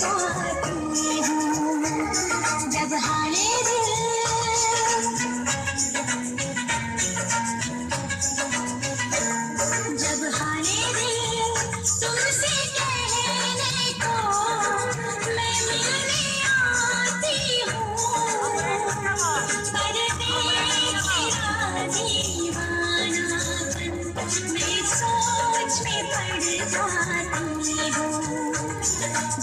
जब हमें दिल जब हारे दिल।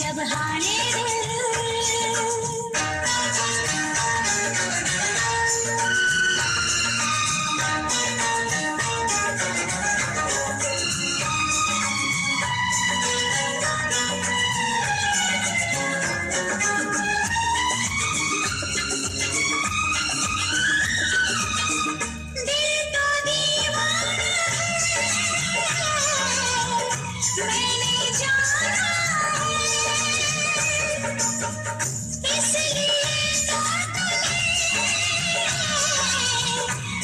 जब हारे दिल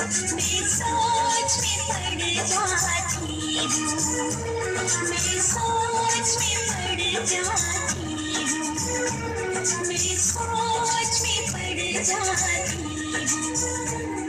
मैं सोच में पड़ जाती हूँ मैं सोच में पड़ जाती हूँ मैं सोच में पड़ जाती हूँ